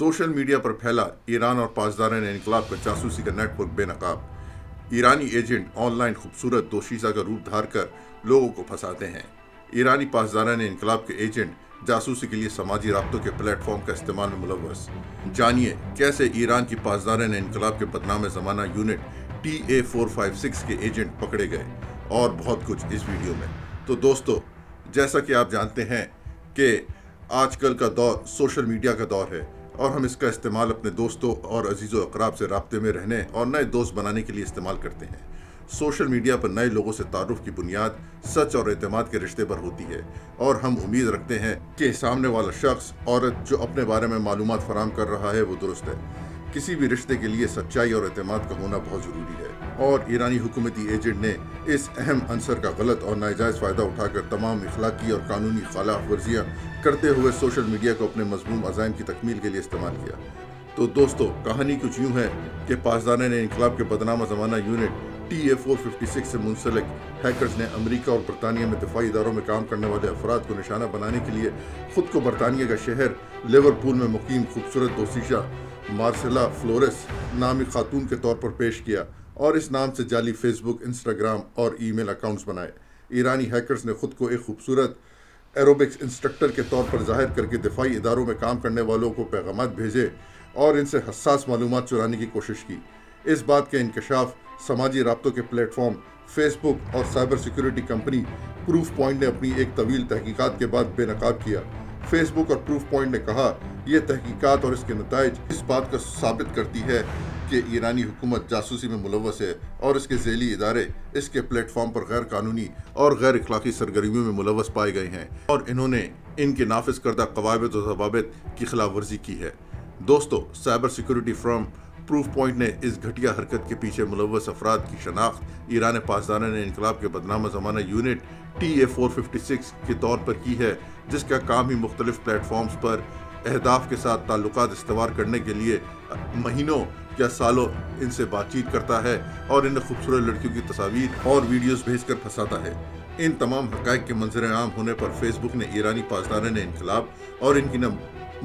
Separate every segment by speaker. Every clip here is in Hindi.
Speaker 1: सोशल मीडिया पर फैला ईरान और पासदारान इनकलाब का जासूसी का नेटवर्क बेनकाब। ईरानी एजेंट ऑनलाइन खूबसूरत दोशीजा का रूप धार कर लोगों को फंसाते हैं। ईरानी पासदारान इनकलाब के एजेंट जासूसी के लिए समाजी रबतों के प्लेटफॉर्म का इस्तेमाल में मुलवस। जानिए कैसे ईरान की पासदारान इनकलाब के बदनाम जमाना unit T A four five six के एजेंट पकड़े गए और बहुत कुछ इस वीडियो में। तो दोस्तों, जैसा कि आप जानते हैं कि आजकल का दौर सोशल मीडिया का दौर है। और हम इसका इस्तेमाल अपने दोस्तों और अज़ीज़ अकराब से रबते में रहने और नए दोस्त बनाने के लिए इस्तेमाल करते हैं। सोशल मीडिया पर नए लोगों से तारुफ की बुनियाद, सच और अतमाद के रिश्ते पर होती है और हम उम्मीद रखते हैं कि सामने वाला शख्स, औरत जो अपने बारे में मालूम फराम कर रहा है, वो दुरुस्त है। किसी भी रिश्ते के लिए सच्चाई और अतमाद का होना बहुत ज़रूरी है। और ईरानी हुकूमती एजेंट ने इस अहम अंसर का गलत और नाजायज़ फ़ायदा उठाकर तमाम इखलाकी और कानूनी खिलाफ वर्जियाँ करते हुए सोशल मीडिया को अपने मजमूम अजायम की तकमील के लिए इस्तेमाल किया। तो दोस्तों, कहानी कुछ यूँ है कि पासदाना ने इनकलाब के बदनामा ज़माना unit T A four fifty six से मुंसलिक हैकर्स ने अमरीका और बरतानिया में दिफाई इदारों में काम करने वाले अफराद को निशाना बनाने के लिए खुद को बरतानिया का शहर लिवरपूल में मुकीम खूबसूरत दोशीशा मार्सेला फ्लोरेस नामी खातून के तौर पर पेश किया। और इस नाम से जाली फेसबुक इंस्टाग्राम और ईमेल अकाउंट्स बनाए। ईरानी हैकर्स ने खुद को एक खूबसूरत एरोबिक्स इंस्ट्रक्टर के तौर पर ज़ाहिर करके दिफाई इदारों में काम करने वालों को पैगाम भेजे और इनसे हसास मालूम चुराने की कोशिश की। इस बात के इंकशाफ समाजी रबतों के प्लेटफॉर्म फेसबुक और cyber security company Proofpoint ने अपनी एक तवील तहकीकत के बाद बेनकाब किया। फेसबुक और प्रूफ पॉइंट ने कहा यह तहकीकत और इसके नतज इस बात को साबित करती है कि ईरानी हुकूमत जासूसी में मुलवस है और इसके झेली इदारे, इसके प्लेटफॉर्म पर गैर कानूनी और गैर अखलाकी सरगर्मियों में मुलवस पाए गए हैं और इन्होंने इनके नाफिज करदा कवायद और जवाबित की खिलाफ वर्जी की है। दोस्तों, cyber security firm Proofpoint ने इस घटिया हरकत के पीछे मुलवस अफराद की शनाख्त ईरान पासदाना ने इनकलाब के बदनामा जमाना unit T A four fifty six के तौर पर की है, जिसका काम ही मुख्तलिफ़ प्लेटफॉर्म्स पर अहदाफ के साथ ताल्लुक इस्तवार करने के लिए महीनों या सालों इनसे बातचीत करता है और इन्हें खूबसूरत लड़कियों की तस्वीर और वीडियोस भेजकर फंसाता है। इन तमाम हक के मंजर आम होने पर फेसबुक ने ईरानी पासदाना ने इनकलाब और इनकी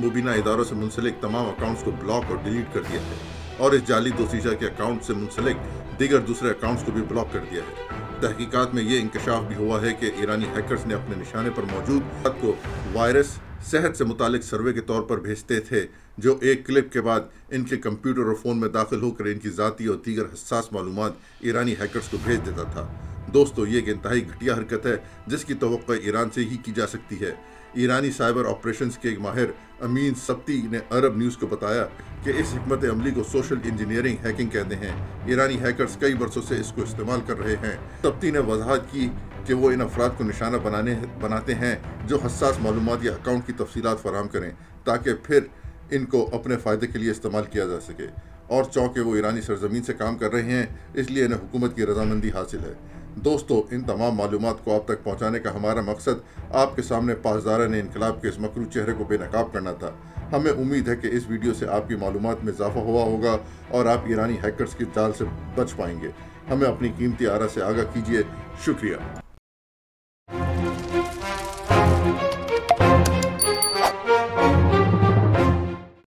Speaker 1: मुबीना इदारों से मुंसलिक तमाम अकाउंट्स को ब्लॉक और डिलीट कर दिया है और इस जाली दोशीशा के अकाउंट से मुंसलिक दीगर दूसरे अकाउंट्स को भी ब्लॉक कर दिया है। तहकीकात में ये इंकशाफ भी हुआ है कि ईरानी हैकर्स ने अपने निशाने पर मौजूद को वायरस सेहत से मुतल सर्वे के तौर पर भेजते थे, जो एक क्लिप के बाद इनके कंप्यूटर और फ़ोन में दाखिल होकर इनकी ज़ाती और दीगर हसास मालूम ईरानी हैकर्स को भेज देता था। दोस्तों, ये एक इंतहाई घटिया हरकत है, जिसकी तो ईरान से ही की जा सकती है। ईरानी साइबर ऑपरेशन के एक माहिर, अमीन सप्ती ने अरब न्यूज़ को बताया कि इस हमत अमली को सोशल इंजीनियरिंग हैकिंग कहते हैं। ईरानी हैकर्स कई वर्षों से इसको इस्तेमाल कर रहे हैं। सप्ती ने वजाहत की कि वो इन अफराद को निशाना बनाने, बनाते हैं, जो हसास मालूम या अकाउंट की तफसीत फराम करें, ताकि फिर इनको अपने फ़ायदे के लिए इस्तेमाल किया जा सके। और चौंकि वो ईरानी सरजमीन से काम कर रहे हैं, इसलिए इन्हें हुकूमत की रजामंदी हासिल है। दोस्तों, इन तमाम मालूम को आप तक पहुँचाने का हमारा मकसद आपके सामने पासदारा ने इनकलाब के इस मकरू चेहरे को बेनकाब करना था। हमें उम्मीद है कि इस वीडियो से आपकी मालूम में इजाफा हुआ होगा और आप ईरानी हैकर्स की जाल से बच पाएँगे। हमें अपनी कीमती आरा से आगाह कीजिए। शुक्रिया।